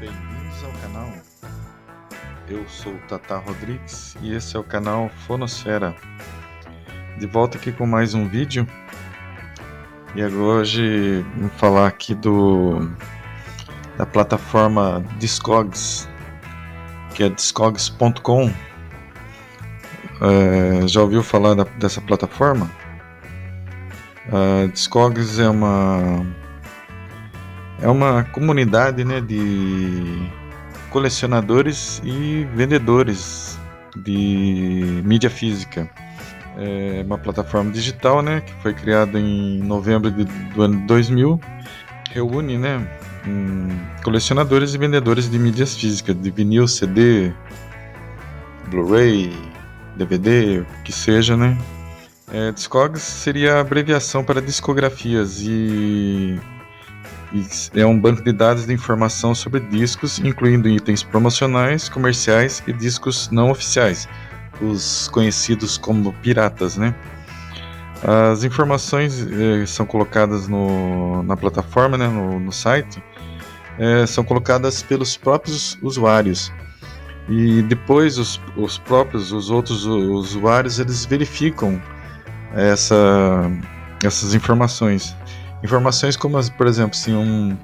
Bem-vindos ao canal. Eu sou o Tata Rodrigues e esse é o canal Fonosfera. De volta aqui com mais um vídeo. E agora hoje vamos falar aqui do da plataforma Discogs, que é discogs.com. É, já ouviu falar da, dessa plataforma? A Discogs é uma é uma comunidade né, de colecionadores e vendedores de mídia física. É uma plataforma digital né, que foi criada em novembro de, do ano 2000. Reúne né, um, colecionadores e vendedores de mídias físicas, de vinil, CD, Blu-ray, DVD, o que seja, né? É, Discogs seria a abreviação para discografias e é um banco de dados de informação sobre discos, incluindo itens promocionais, comerciais e discos não oficiais, os conhecidos como piratas, né? As informações eh, são colocadas no, na plataforma, né, no, no site, eh, são colocadas pelos próprios usuários e depois os, os próprios, os outros usuários, eles verificam essa, essas informações. Informações como, por exemplo, assim, um,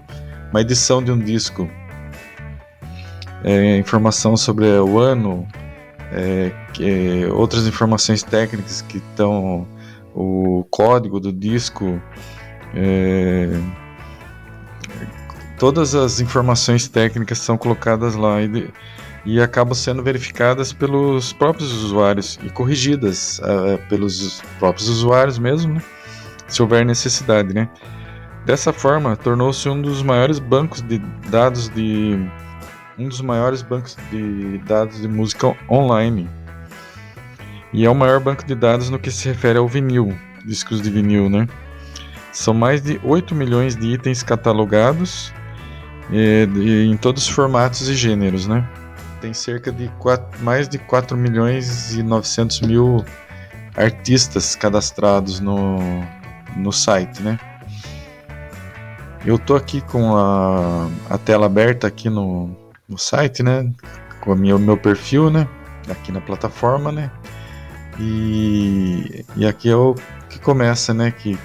uma edição de um disco, é, informação sobre o ano, é, que, outras informações técnicas que estão o código do disco, é, todas as informações técnicas são colocadas lá e, e acabam sendo verificadas pelos próprios usuários e corrigidas uh, pelos próprios usuários mesmo, né? Se houver necessidade, né? Dessa forma, tornou-se um dos maiores bancos de dados de um dos maiores bancos de dados de música online. E é o maior banco de dados no que se refere ao vinil, discos de vinil, né? São mais de 8 milhões de itens catalogados e, e, em todos os formatos e gêneros, né? Tem cerca de 4, mais de 4 milhões e 900 mil artistas cadastrados no, no site, né? Eu tô aqui com a, a tela aberta aqui no, no site, né? Com o meu, meu perfil, né? Aqui na plataforma, né? E, e aqui é o que começa, né? Que,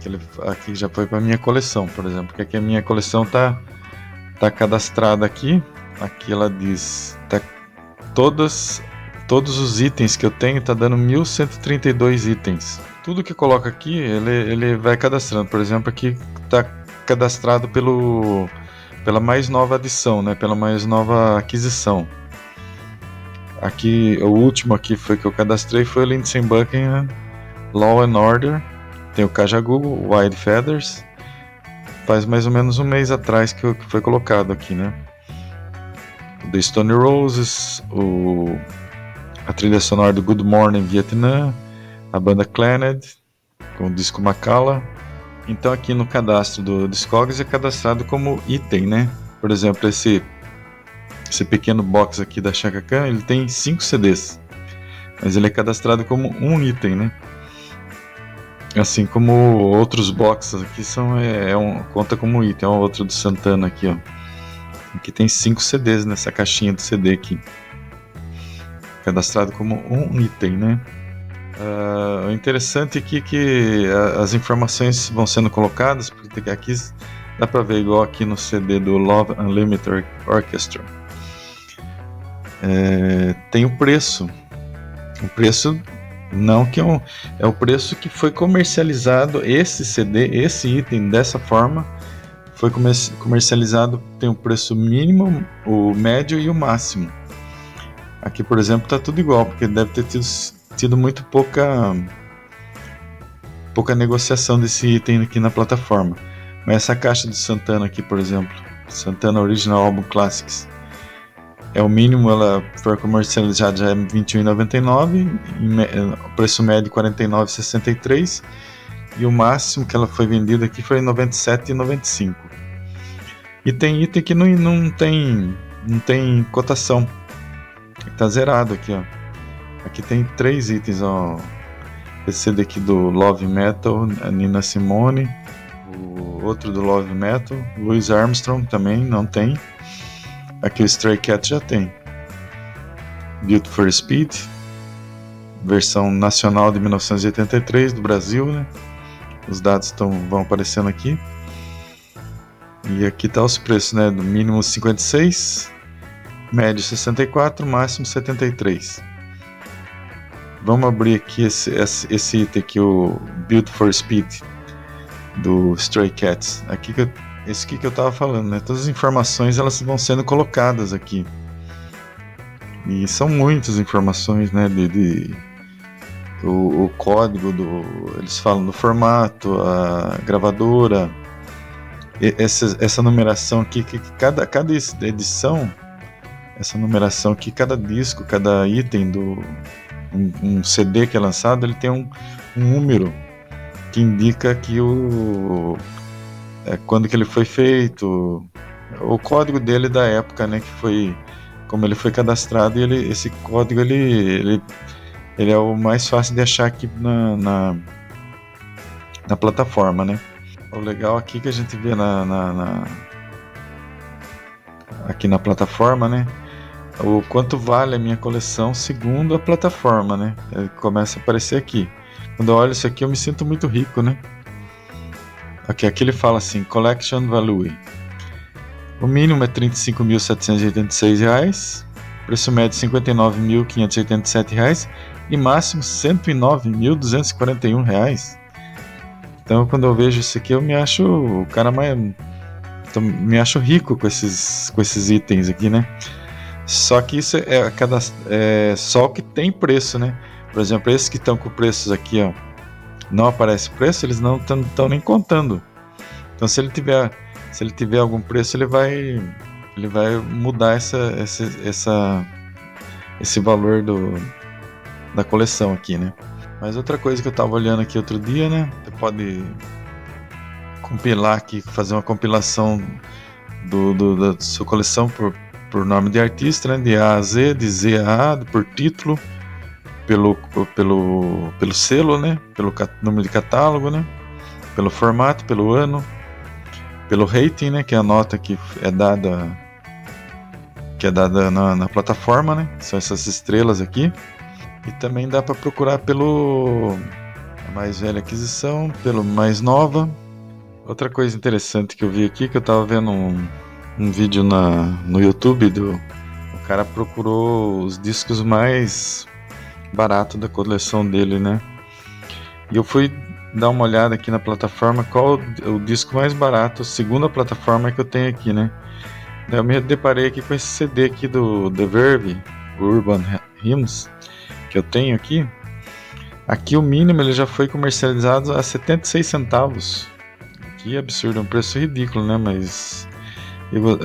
que ele, aqui já foi para minha coleção, por exemplo. Que aqui a minha coleção tá, tá cadastrada aqui. Aqui ela diz, tá todas todos os itens que eu tenho tá dando 1132 itens. Tudo que coloca aqui, ele, ele vai cadastrando. Por exemplo, aqui tá cadastrado pelo pela mais nova adição, né? Pela mais nova aquisição. Aqui, o último aqui foi que eu cadastrei foi o Lindsay Buckingham, Law and Order, tem o Kajagoogoo, Wild Feathers. Faz mais ou menos um mês atrás que foi colocado aqui, né? The Stone Roses, o a trilha sonora do Good Morning Vietnam, a banda Clannad, com o disco Macala. Então aqui no cadastro do Discogs é cadastrado como item, né? Por exemplo, esse esse pequeno box aqui da Chaka Khan, ele tem 5 CDs. Mas ele é cadastrado como um item, né? Assim como outros boxes aqui são é, é um, conta como item, é outro do Santana aqui, ó. Aqui tem 5 CDs nessa caixinha de CD aqui cadastrado como um item, né? Uh, o interessante aqui é que as informações vão sendo colocadas, porque aqui dá para ver igual aqui no CD do Love Unlimited Orchestra. É, tem o preço. O preço não que é, um, é o preço que foi comercializado esse CD, esse item dessa forma foi comercializado tem o preço mínimo, o médio e o máximo. Aqui, por exemplo, tá tudo igual, porque deve ter tido, tido muito pouca pouca negociação desse item aqui na plataforma. Mas essa caixa do Santana aqui, por exemplo, Santana Original Album Classics, é o mínimo, ela foi comercializada já é R$ 21,99, o preço médio R$ 49,63 e o máximo que ela foi vendida aqui foi R$ 97,95. E tem item que não, não tem não tem cotação. Tá zerado aqui, ó. Aqui tem três itens, ó. Esse CD aqui do Love Metal, Nina Simone. O outro do Love Metal, Louis Armstrong também não tem. Aqui o Stray Cat já tem. For Speed, versão nacional de 1983 do Brasil, né? Os dados tão, vão aparecendo aqui. E aqui tá os preços, né? Do mínimo 56, médio 64, máximo 73. Vamos abrir aqui esse, esse, esse item aqui, o for Speed do Stray Cats. Aqui que eu, esse aqui que eu tava falando, né? Todas as informações elas vão sendo colocadas aqui. E são muitas informações, né? De, de o, o, código do. Eles falam do formato, a gravadora, essa, essa numeração aqui, que cada, cada edição, essa numeração aqui, cada disco, cada item do. Um, um CD que é lançado, ele tem um, um número que indica que o é, quando que ele foi feito, o código dele da época, né, que foi como ele foi cadastrado e ele, esse código ele, ele, ele é o mais fácil de achar aqui na, na, na plataforma, né? O legal aqui que a gente vê na, na, na aqui na plataforma, né? O quanto vale a minha coleção segundo a plataforma, né? Ele começa a aparecer aqui. Quando eu olho isso aqui, eu me sinto muito rico, né? Aqui, aqui ele fala assim: Collection Value. O mínimo é R$ 35.786, preço médio R$ 59.587 e máximo R$ 109.241. Então, quando eu vejo isso aqui, eu me acho o cara mais. Então, me acho rico com esses, com esses itens aqui, né? Só que isso é, cada, é só o que tem preço, né? Por exemplo, esses que estão com preços aqui, ó, não aparece preço, eles não estão nem contando. Então, se ele tiver, se ele tiver algum preço, ele vai, ele vai mudar essa, essa, essa esse valor do, da coleção aqui, né? Mas outra coisa que eu estava olhando aqui outro dia, né? Você pode compilar aqui, fazer uma compilação do, do, da sua coleção por, por nome de artista, né? De A a Z, de Z a A, por título, pelo, pelo, pelo selo, né? Pelo número de catálogo, né? Pelo formato, pelo ano, pelo rating, né? Que é a nota que é dada que é dada na, na plataforma, né? São essas estrelas aqui. E também dá para procurar pelo mais velha aquisição, pelo mais nova. Outra coisa interessante que eu vi aqui, que eu estava vendo um, um vídeo na, no YouTube do o cara procurou os discos mais barato da coleção dele, né? E eu fui dar uma olhada aqui na plataforma qual o disco mais barato, segundo a plataforma que eu tenho aqui, né? Eu me deparei aqui com esse CD aqui do The Verve, Urban Hymns, que eu tenho aqui. Aqui o mínimo ele já foi comercializado a 76 centavos. Que absurdo, é um preço ridículo, né? Mas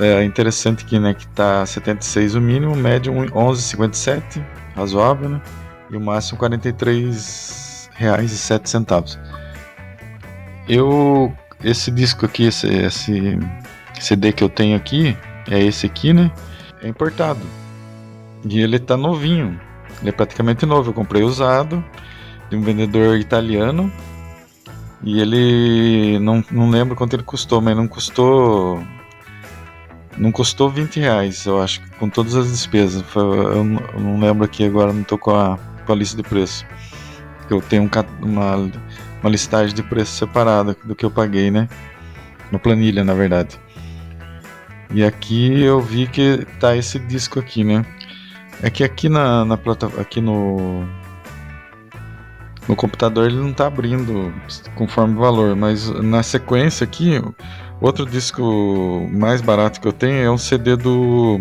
é interessante que, né, que tá 76 o mínimo, médio 11,57, razoável, né? e o máximo R$ 43,07. Eu esse disco aqui, esse, esse CD que eu tenho aqui, é esse aqui, né? É importado. E ele tá novinho. Ele é praticamente novo. Eu comprei usado de um vendedor italiano. E ele não, não lembro quanto ele custou, mas não custou. Não custou 20 reais, eu acho, com todas as despesas. Eu não lembro aqui agora, não tô com a com a lista de preço. Eu tenho um, uma, uma listagem de preço separada do que eu paguei, né? Uma planilha, na verdade. E aqui eu vi que tá esse disco aqui, né? É que aqui na, na aqui no no computador ele não tá abrindo conforme o valor, mas na sequência aqui, outro disco mais barato que eu tenho é um CD do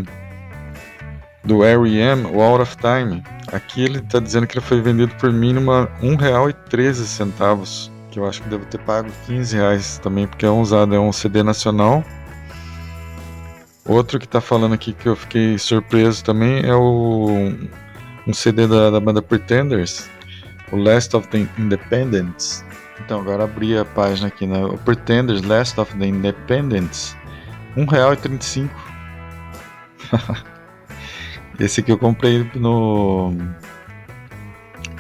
do R.E.M., o Out of Time. Aqui ele está dizendo que ele foi vendido por mínimo R$ 1,13, que eu acho que deve ter pago R$ reais também, porque é um usado, é um CD nacional. Outro que está falando aqui que eu fiquei surpreso também é o um CD da, da banda Pretenders, o Last of the Independents. Então agora abri a página aqui, né? O Pretenders Last of the Independents, R$ 1,35. Esse aqui eu comprei no.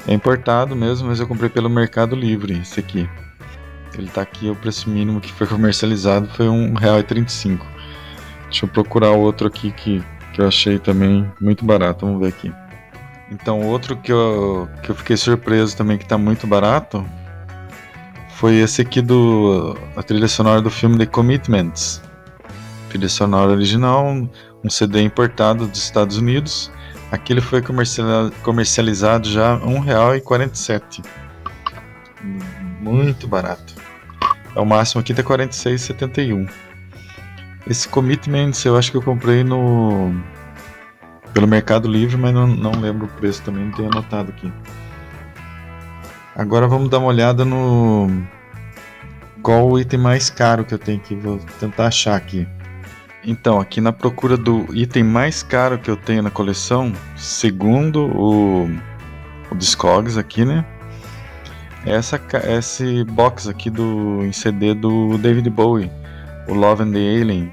É importado mesmo, mas eu comprei pelo Mercado Livre. Esse aqui. Ele tá aqui, o preço mínimo que foi comercializado foi R$1,35. Deixa eu procurar outro aqui que, que eu achei também muito barato. Vamos ver aqui. Então, outro que eu, que eu fiquei surpreso também que está muito barato foi esse aqui do a trilha sonora do filme The Commitments. Trilha sonora original, um CD importado dos Estados Unidos. Aqui ele foi comercializado já R$ 1,47. Muito barato. É o máximo aqui tá 46,71. Esse Commitments eu acho que eu comprei no pelo Mercado Livre, mas não, não lembro o preço também, não tenho anotado aqui. Agora vamos dar uma olhada no qual o item mais caro que eu tenho aqui, vou tentar achar aqui. Então, aqui na procura do item mais caro que eu tenho na coleção, segundo o, o Discogs aqui, né? É essa, esse box aqui do em CD do David Bowie, o Love and the Alien,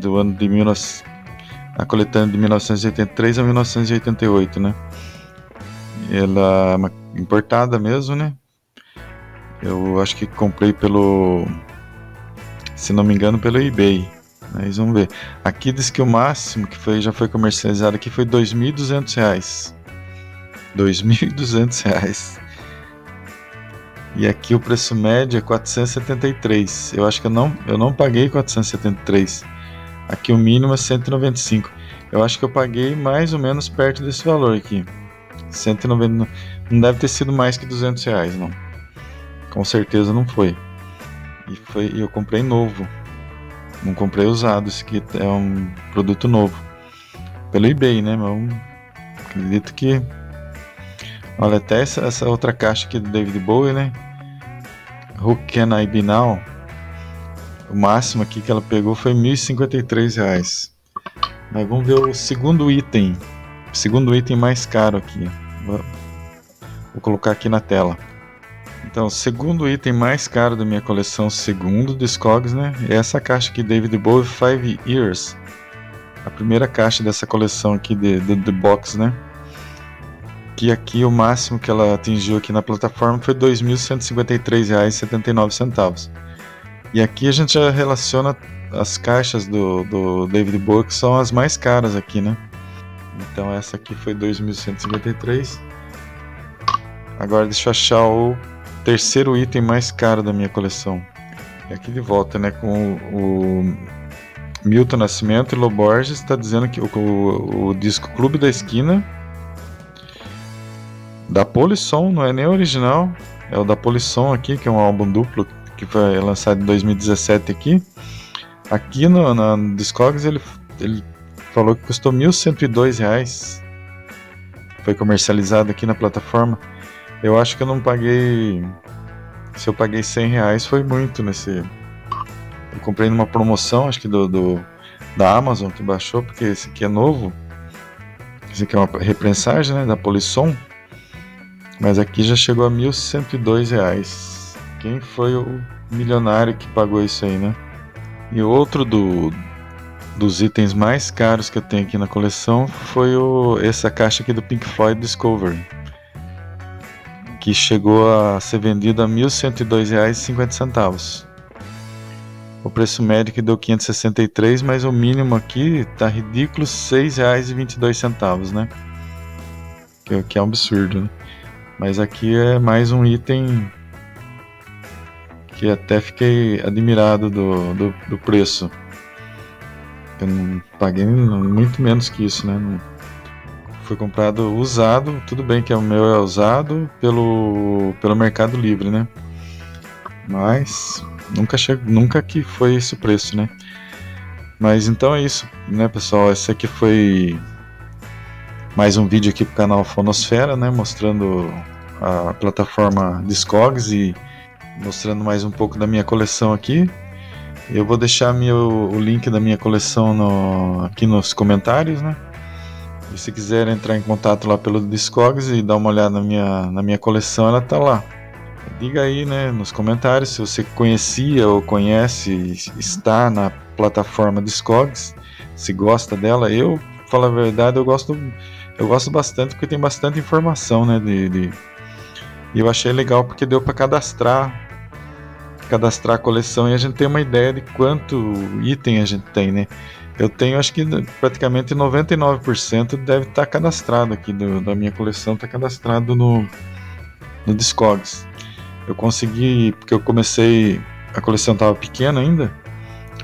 do ano de 19, a coletânea de 1983 a 1988, né? Ela é uma importada mesmo, né? Eu acho que comprei pelo, se não me engano, pelo eBay. Mas vamos ver. Aqui diz que o máximo que foi, já foi comercializado aqui foi R$ 2.200. R$ 2.200. E aqui o preço médio é 473. Eu acho que eu não, eu não paguei 473. Aqui o mínimo é 195. Eu acho que eu paguei mais ou menos perto desse valor aqui. 190. Não deve ter sido mais que 200 reais, não. Com certeza não foi. E foi, eu comprei novo. Não comprei usado. Esse aqui é um produto novo. Pelo eBay, né? Mas acredito que. Olha, até essa, essa outra caixa aqui do David Bowie, né? Who Can I Be Now? O máximo aqui que ela pegou foi R$ 1.053. Mas vamos ver o segundo item. Segundo item mais caro aqui. Vou, colocar aqui na tela. Então, segundo item mais caro da minha coleção, segundo Discogs, né? É essa caixa aqui, David Bowie Five Years. A primeira caixa dessa coleção aqui de, de, de box, né? Que aqui o máximo que ela atingiu aqui na plataforma foi R$ 2.153,79. E aqui a gente já relaciona as caixas do, do David Bowie, que são as mais caras aqui, né? Então essa aqui foi 2.153. Agora deixa eu achar o terceiro item mais caro da minha coleção. E aqui de volta, né? Com o, Milton Nascimento e Loborges está dizendo que o, o, o, disco Clube da Esquina da Polisson, não é nem original, é o da Polisson aqui, que é um álbum duplo que foi lançado em 2017 aqui. Aqui no, na Discogs ele, ele falou que custou R$ 1.102. Foi comercializado aqui na plataforma. Eu acho que eu não paguei. Se eu paguei 100 reais foi muito nesse. Eu comprei numa promoção, acho que do, do da Amazon que baixou, porque esse aqui é novo. Esse aqui é uma reprensagem né, da Polisson. Mas aqui já chegou a 1.102 reais. Quem foi o milionário que pagou isso aí, né? E outro do, dos itens mais caros que eu tenho aqui na coleção foi o, essa caixa aqui do Pink Floyd Discovery, que chegou a ser vendido a R$ 1.102,50. O preço médio que deu 563, mas o mínimo aqui tá ridículo, R$ 6,22, né? Que, que é um absurdo, né? Mas aqui é mais um item que até fiquei admirado do, do, do preço. Eu não paguei muito menos que isso, né? Foi comprado usado, tudo bem que o meu é usado pelo, pelo Mercado Livre, né? Mas nunca chegou, nunca que foi esse preço, né? Mas então é isso, né, pessoal? Esse aqui foi mais um vídeo aqui pro canal Fonosfera, né, mostrando a plataforma Discogs e mostrando mais um pouco da minha coleção aqui. Eu vou deixar meu, o link da minha coleção no, aqui nos comentários, né? E se quiser entrar em contato lá pelo Discogs e dar uma olhada na minha, na minha coleção, ela tá lá. Diga aí, né, nos comentários se você conhecia ou conhece, está na plataforma Discogs, se gosta dela. Eu, falo a verdade, eu gosto, eu gosto bastante porque tem bastante informação, né, de, de... E eu achei legal porque deu para cadastrar cadastrar a coleção e a gente tem uma ideia de quanto item a gente tem, né? Eu tenho, acho que praticamente 99% deve estar cadastrado aqui do, da minha coleção, está cadastrado no, no Discogs. Eu consegui, porque eu comecei, a coleção estava pequena ainda,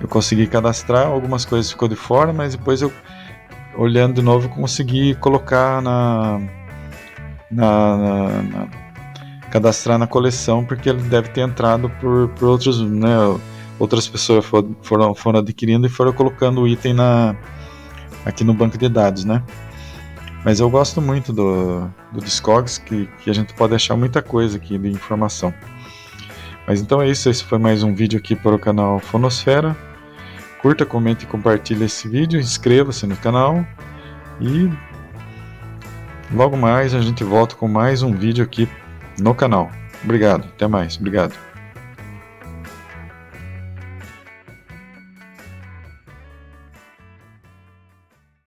eu consegui cadastrar, algumas coisas ficou de fora, mas depois eu, olhando de novo, consegui colocar na, na, na, na cadastrar na coleção, porque ele deve ter entrado por, por outros, né, outras pessoas foram, foram adquirindo e foram colocando o item na, aqui no banco de dados, né? Mas eu gosto muito do, do Discogs, que, que a gente pode achar muita coisa aqui de informação. Mas então é isso, esse foi mais um vídeo aqui para o canal Fonosfera. Curta, comente e compartilhe esse vídeo, inscreva-se no canal e logo mais a gente volta com mais um vídeo aqui no canal. Obrigado, até mais, obrigado.